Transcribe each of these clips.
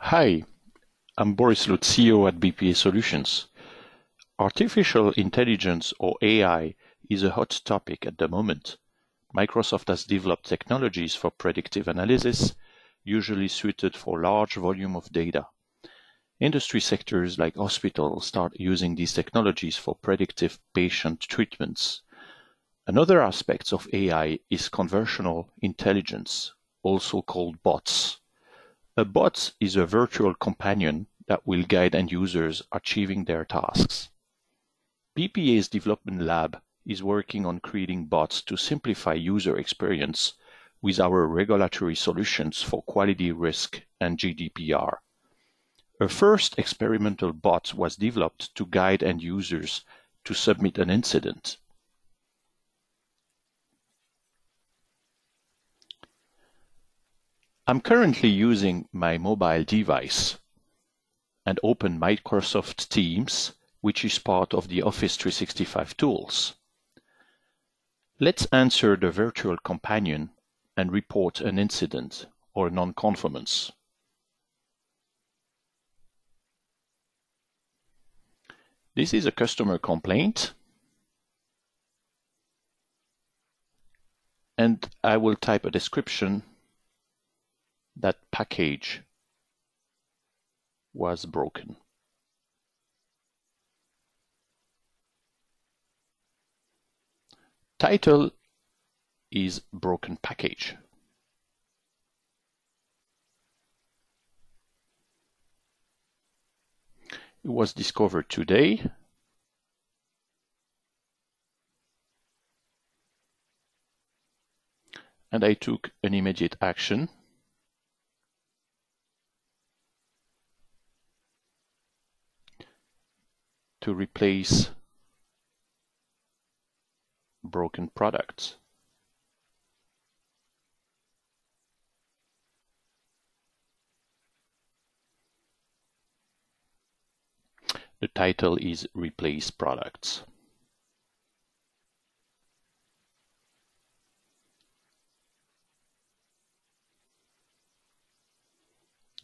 Hi, I'm Boris Lutz, CEO at BPA Solutions. Artificial intelligence or AI is a hot topic at the moment. Microsoft has developed technologies for predictive analysis, usually suited for large volume of data. Industry sectors like hospitals start using these technologies for predictive patient treatments. Another aspect of AI is conversational intelligence, also called bots. A bot is a virtual companion that will guide end users achieving their tasks. BPA's development lab is working on creating bots to simplify user experience with our regulatory solutions for quality risk and GDPR. A first experimental bot was developed to guide end users to submit an incident. I'm currently using my mobile device and open Microsoft Teams, which is part of the Office 365 tools. Let's answer the virtual companion and report an incident or non-conformance. This is a customer complaint. And I will type a description that package was broken. Title is broken package. It was discovered today. And I took an immediate action to replace broken products. The title is Replace Products.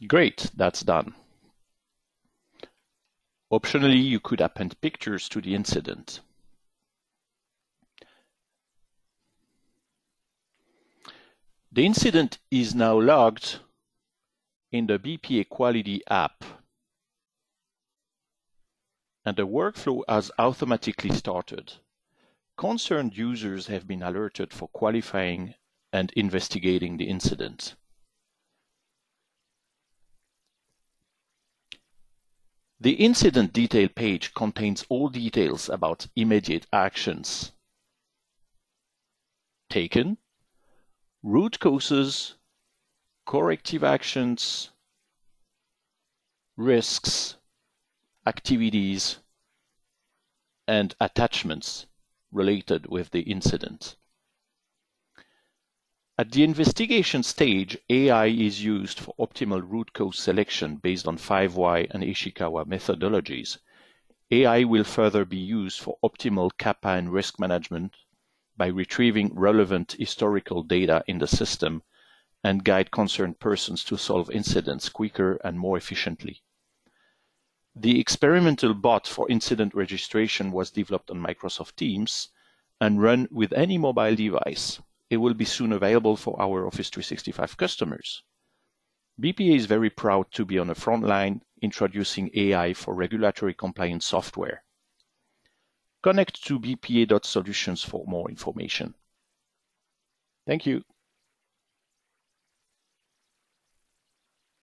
Great, that's done. Optionally, you could append pictures to the incident. The incident is now logged in the BPA Quality app and the workflow has automatically started. Concerned users have been alerted for qualifying and investigating the incident. The incident detail page contains all details about immediate actions taken, root causes, corrective actions, risks, activities, and attachments related with the incident. At the investigation stage, AI is used for optimal root cause selection based on 5Y and Ishikawa methodologies. AI will further be used for optimal CAPA and risk management by retrieving relevant historical data in the system and guide concerned persons to solve incidents quicker and more efficiently. The experimental bot for incident registration was developed on Microsoft Teams and run with any mobile device it will be soon available for our Office 365 customers. BPA is very proud to be on the front line introducing AI for regulatory compliance software. Connect to bpa.solutions for more information. Thank you.